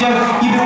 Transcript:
You.